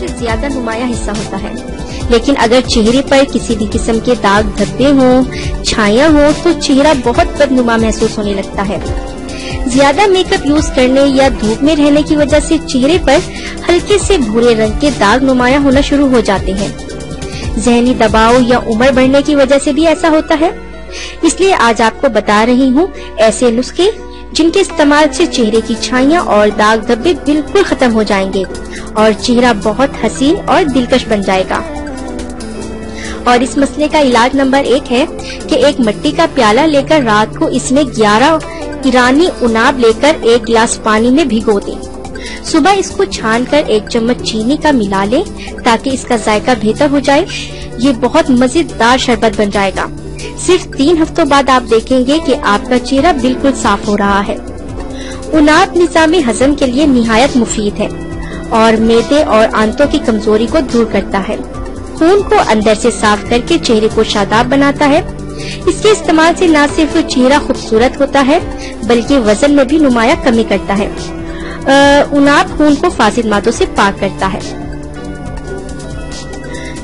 सबसे ज़्यादा नुमाया हिस्सा होता है। लेकिन अगर चेहरे पर किसी भी किस्म के दाग, धब्बे हों, छाया हो तो चेहरा बहुत बदनुमा महसूस होने लगता है। ज़्यादा मेकअप यूज़ करने या धूप में रहने की वजह से चेहरे पर हल्के से भूरे रंग के दाग नुमाया होना शुरू हो जाते हैं। जहनी दबाव या उम्र बढ़ने की वजह से भी ऐसा होता है। इसलिए आज आपको बता रही हूँ ऐसे नुस्खे जिनके इस्तेमाल से चेहरे की छाइयाँ और दाग धब्बे बिल्कुल खत्म हो जाएँगे और चेहरा बहुत हसीन और दिलकश बन जाएगा। और इस मसले का इलाज नंबर एक है कि एक मिट्टी का प्याला लेकर रात को इसमें 11 ईरानी उनाब लेकर एक गिलास पानी में भिगो दें। सुबह इसको छान कर एक चम्मच चीनी का मिला लें ताकि इसका जायका बेहतर हो जाए। ये बहुत मज़ेदार शरबत बन जाएगा। सिर्फ़ तीन हफ्तों बाद आप देखेंगे कि आपका चेहरा बिल्कुल साफ़ हो रहा है। उनाब निजामी हजम के लिए निहायत मुफीद है और मेदे और आंतों की कमज़ोरी को दूर करता है। खून को अंदर से साफ़ करके चेहरे को शादाब बनाता है। इसके इस्तेमाल से न सिर्फ़ चेहरा खूबसूरत होता है, बल्कि वज़न में भी नुमाया कमी करता है। उनाब खून को फासिद मादों से पाक करता है।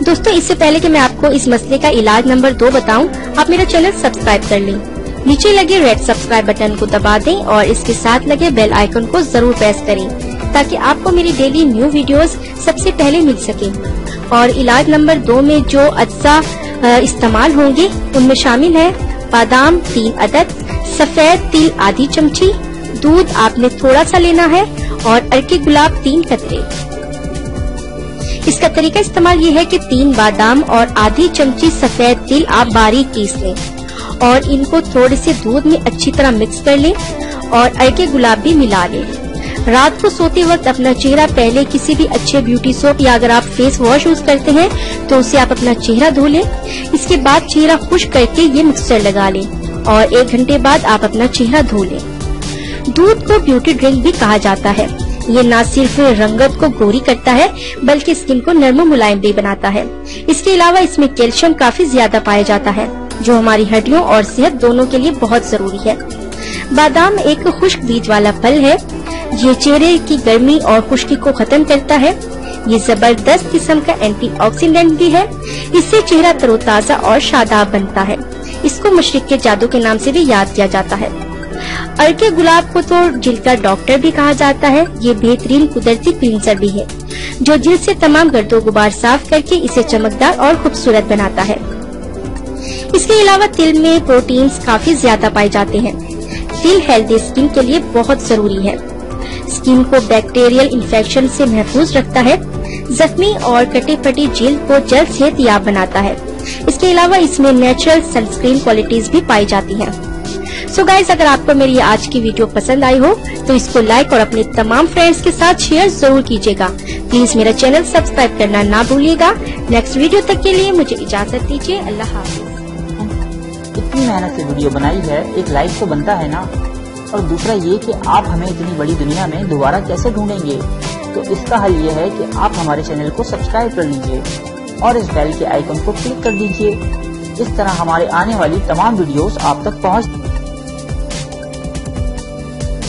दोस्तों इससे पहले कि मैं आपको इस मसले का इलाज नंबर दो बताऊँ, आप मेरा चैनल सब्सक्राइब कर लें। नीचे लगे रेड सब्सक्राइब बटन को दबा दें और इसके साथ लगे बेल आइकन को ज़रूर प्रेस करें ताकि आपको मेरी डेली न्यू वीडियोस सबसे पहले मिल सके। और इलाज नंबर दो में जो अज्जा इस्तेमाल होंगे उनमें शामिल है बादाम तीन अदद सफ़ेद तिल आधी चमची दूध आपने थोड़ा सा लेना है और अरके गुलाब तीन कतरे। इसका तरीका इस्तेमाल ये है कि तीन बादाम और आधी चमची सफ़ेद तिल आप बारीक पीस लें और इनको थोड़े से दूध में अच्छी तरह मिक्स कर लें और अड़के गुलाब भी मिला लें। रात को सोते वक्त अपना चेहरा पहले किसी भी अच्छे ब्यूटी सोप या अगर आप फेस वॉश यूज़ करते हैं तो उसे आप अपना चेहरा धो लें। इसके बाद चेहरा खुश करके ये मिक्सचर लगा लें और एक घंटे बाद आप अपना चेहरा धो लें। दूध को ब्यूटी ड्रिंक भी कहा जाता है। ये न सिर्फ़ रंगत को गोरी करता है, बल्कि स्किन को नरम मुलायम भी बनाता है। इसके अलावा इसमें कैल्शियम काफ़ी ज़्यादा पाया जाता है, जो हमारी हड्डियों और सेहत दोनों के लिए बहुत ज़रूरी है। बादाम एक खुश्क बीज वाला फल है। ये चेहरे की गर्मी और खुश्की को खत्म करता है। ये ज़बरदस्त किस्म का एंटीऑक्सीडेंट भी है। इससे चेहरा तरोताजा और शादाब बनता है। इसको मशरक के जादू के नाम से भी याद किया जाता है। अरके गुलाब को तो जिल का डॉक्टर भी कहा जाता है, ये बेहतरीन कुदरती क्लींसर भी है, जो जिल से तमाम गर्दो गुबार साफ़ करके इसे चमकदार और खूबसूरत बनाता है। इसके अलावा तिल में प्रोटीन्स काफ़ी ज़्यादा पाए जाते हैं। तिल हेल्दी स्किन के लिए बहुत ज़रूरी है। स्किन को बैक्टीरियल इन्फेक्शन से महफूज रखता है। जख्मी और कटी फटी जिल्द को जल्द सेहत बनाता है। इसके अलावा इसमें नेचुरल सनस्क्रीन क्वालिटीज भी पाई जाती हैं। सो so गाइज़ अगर आपको मेरी आज की वीडियो पसंद आई हो तो इसको लाइक और अपने तमाम फ्रेंड्स के साथ शेयर ज़रूर कीजिएगा। प्लीज़ मेरा चैनल सब्सक्राइब करना ना भूलिएगा। नेक्स्ट वीडियो तक के लिए मुझे इजाज़त दीजिए। अल्लाह हाफिज। इतनी मेहनत से वीडियो बनाई है, एक लाइक तो बनता है ना। और दूसरा ये कि आप हमें इतनी बड़ी दुनिया में दोबारा कैसे ढूंढेंगे? तो इसका हल ये है कि आप हमारे चैनल को सब्सक्राइब कर लीजिए और इस बेल के आइकन को क्लिक कर दीजिए। इस तरह हमारे आने वाली तमाम वीडियोस आप तक पहुँच